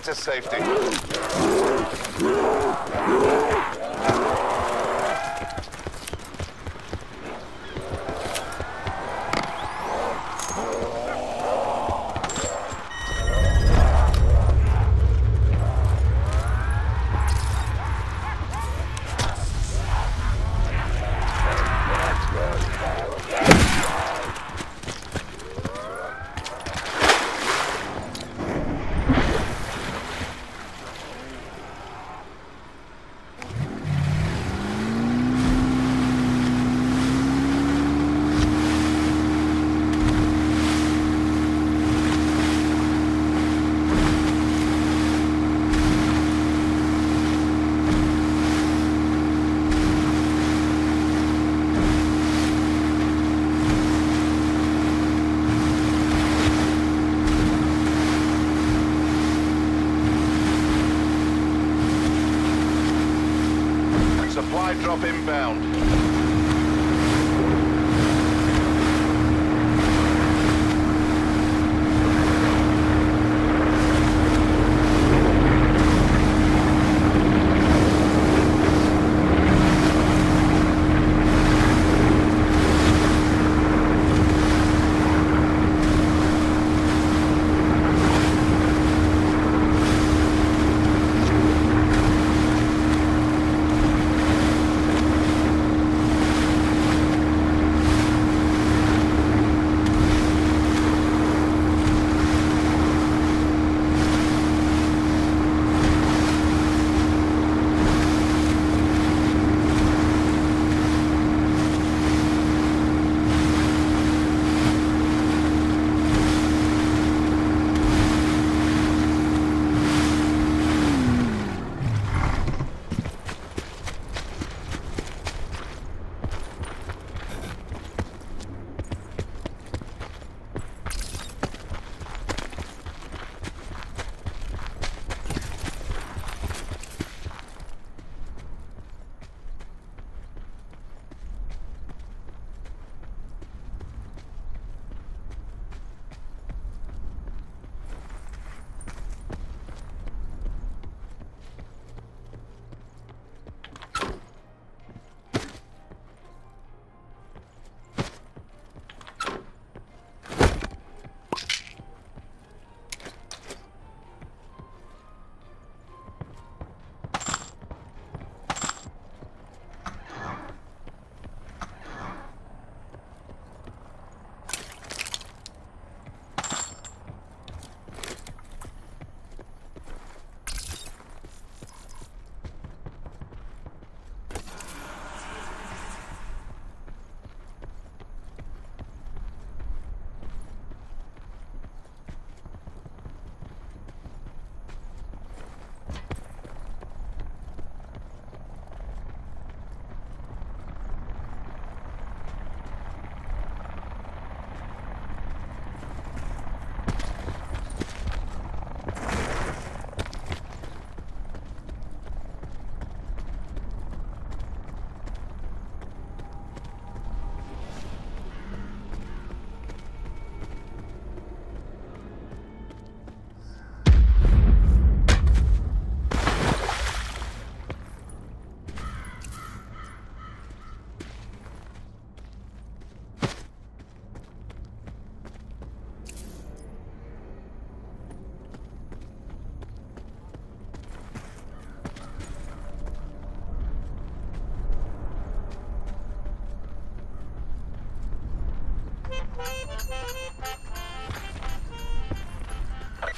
Get to safety.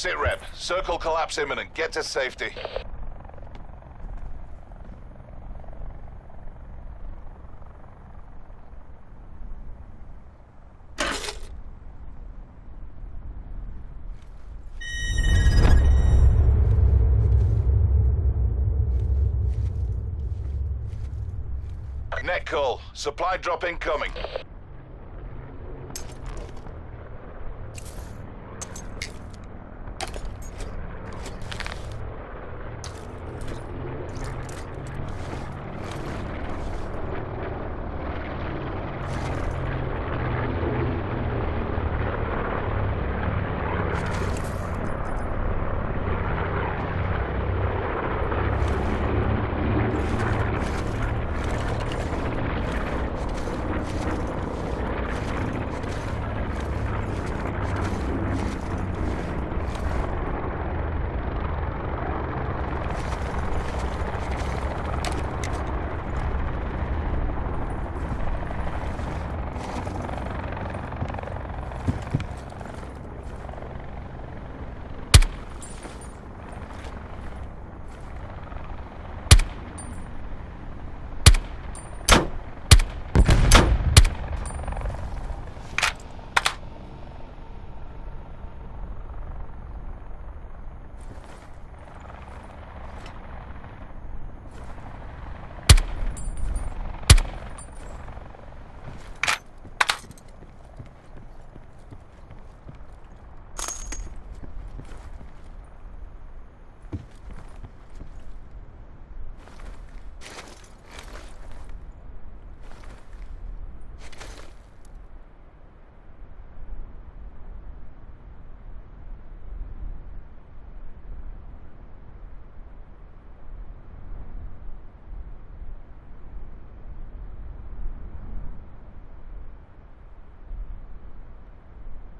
Sit rep. Circle collapse imminent. Get to safety. Net call. Supply drop incoming.